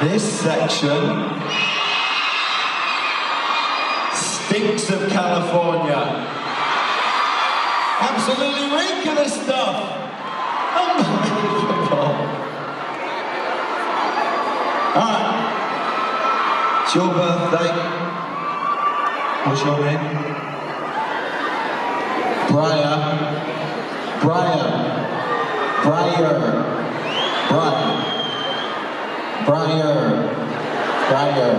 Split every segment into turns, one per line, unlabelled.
This section stinks of California. Absolutely reek of this stuff. Unbelievable. Alright. It's your birthday. What's your name? Briar. Briar. Briar. Briar. Briar. Briar.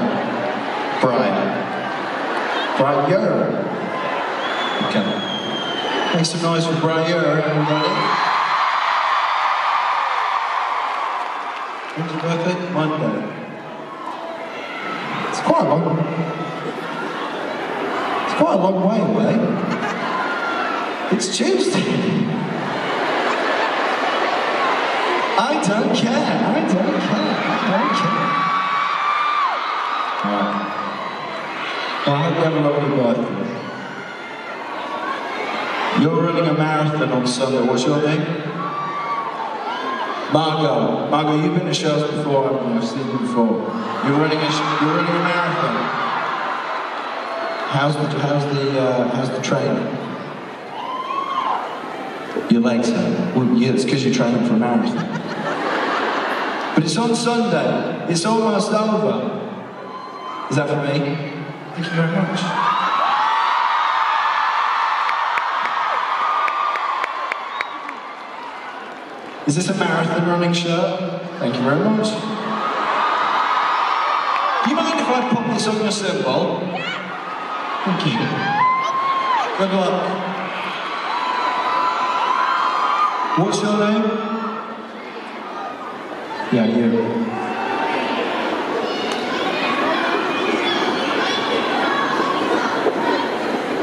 Briar. Briar. Okay. Make some noise for Briar, everybody. When's your birthday? Monday. It's quite a long. It's quite a long way away. It's Tuesday. I don't care. I don't care. I don't care. Alright. Well, I hope you have a lovely birthday. You're running a marathon on Sunday. What's your name? Margot. Margot, you've been to shows before, haven't you? I've seen you before. You're running a, you're running a marathon. How's the, how's the, uh, how's the training? Your legs hurt. Well, yeah, it's because you're training for a marathon. But it's on Sunday. It's almost over. Is that for me? Thank you very much. Is this a marathon running show? Thank you very much. Do you mind if I pop this on your cymbal? Thank you. Good luck. What's your name? Yeah, you.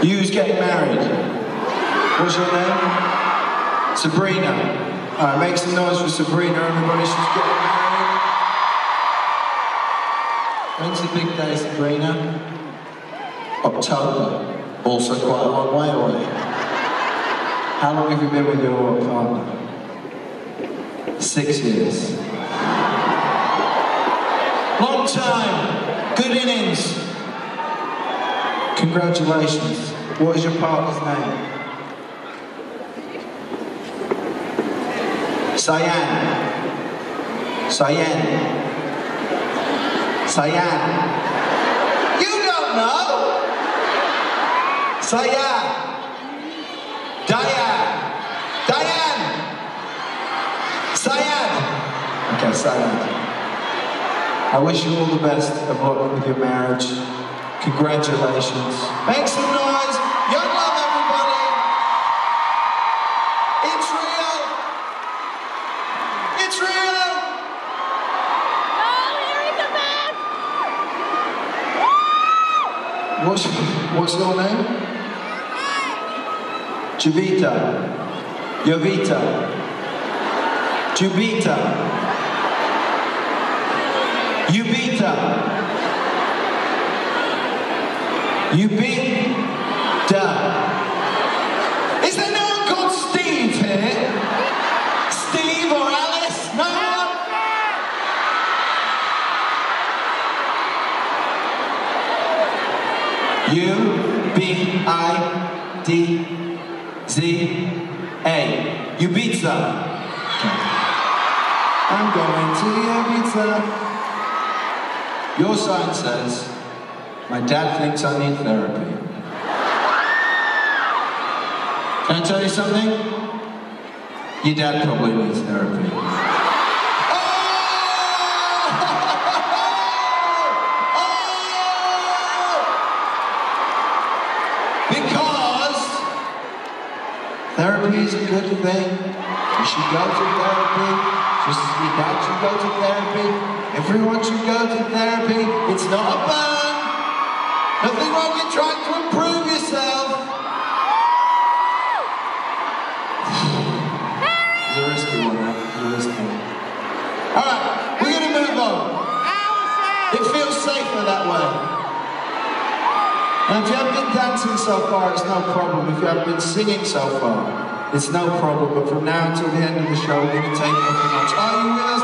You's getting married. What's your name? Sabrina. All right, make some noise for Sabrina, everybody. She's getting married. When's the big day, Sabrina? October. Also quite a long way away. How long have you been with your partner? Six years. Long time. Good innings. Congratulations. What is your partner's name? Cyan. Cyan. Cyan. You don't know. Cyan. Diane. Diane. Cyan. Okay, Cyan. I wish you all the best of luck with your marriage. Congratulations. Make some noise. Young love, everybody. It's real. It's real. Oh, here we go. What's, what's your name? Juvita. Jovita. Jubita. Ubita. Ubita. Is there no one called Steve here? Steve or Alice? No one? U B I D Z A. Ibiza. I'm going to Ibiza. Your sign says, my dad thinks I need therapy. Can I tell you something? Your dad probably needs therapy. Therapy is a good thing. You should go to therapy. Just as your dad should go to therapy. Everyone should go to therapy. It's not a burn. Nothing wrong with trying to improve yourself. It's a risky one, man. It's a risky one. Alright, we're if you haven't been dancing so far, it's no problem. If you haven't been singing so far, it's no problem. But from now until the end of the show, we're going to take up a notch. Are you with us